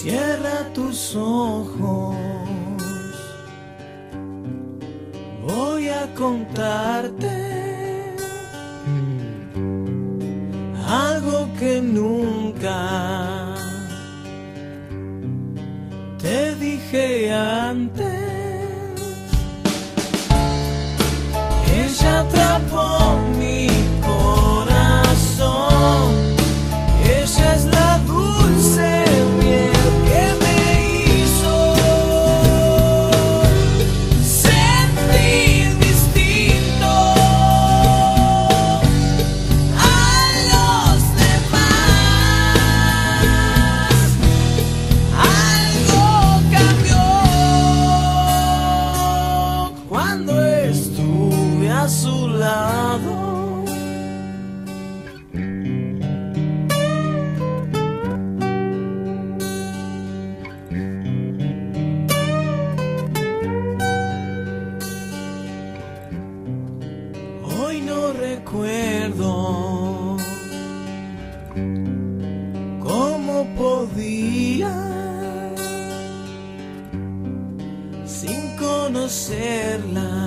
Cierra tus ojos, voy a contarte algo que nunca te dije. conocerla.